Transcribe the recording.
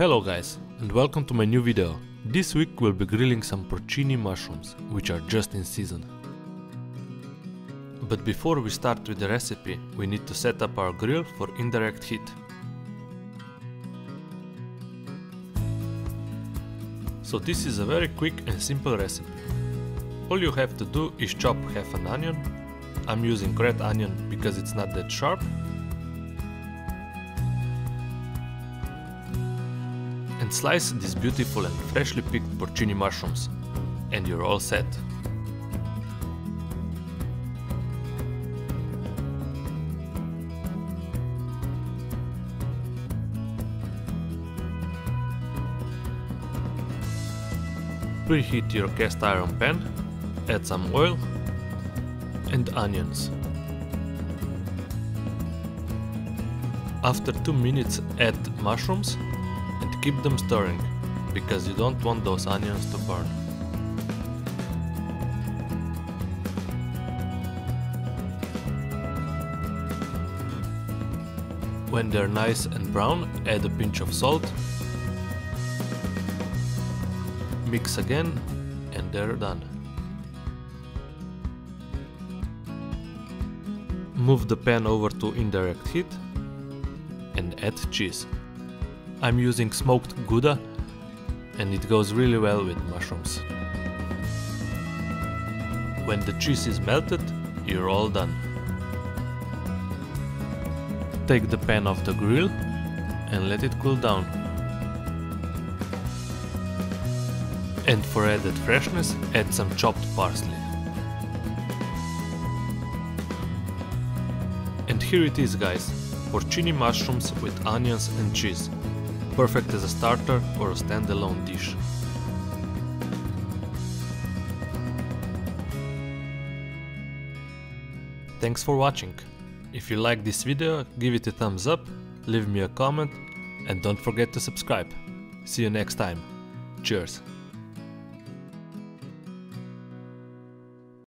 Hello guys and welcome to my new video. This week we'll be grilling some porcini mushrooms, which are just in season. But before we start with the recipe, we need to set up our grill for indirect heat. So this is a very quick and simple recipe. All you have to do is chop half an onion. I'm using red onion because it's not that sharp and slice these beautiful and freshly picked porcini mushrooms. And you're all set. Preheat your cast iron pan, add some oil and onions. After 2 minutes add mushrooms keep them stirring, because you don't want those onions to burn. When they're nice and brown, add a pinch of salt, mix again, and they're done. Move the pan over to indirect heat and add cheese. I'm using smoked Gouda and it goes really well with mushrooms. When the cheese is melted, you're all done. Take the pan off the grill and let it cool down. And for added freshness, add some chopped parsley. And here it is guys, porcini mushrooms with onions and cheese perfect as a starter or a standalone dish. Thanks for watching. If you like this video, give it a thumbs up, leave me a comment and don't forget to subscribe. See you next time. Cheers!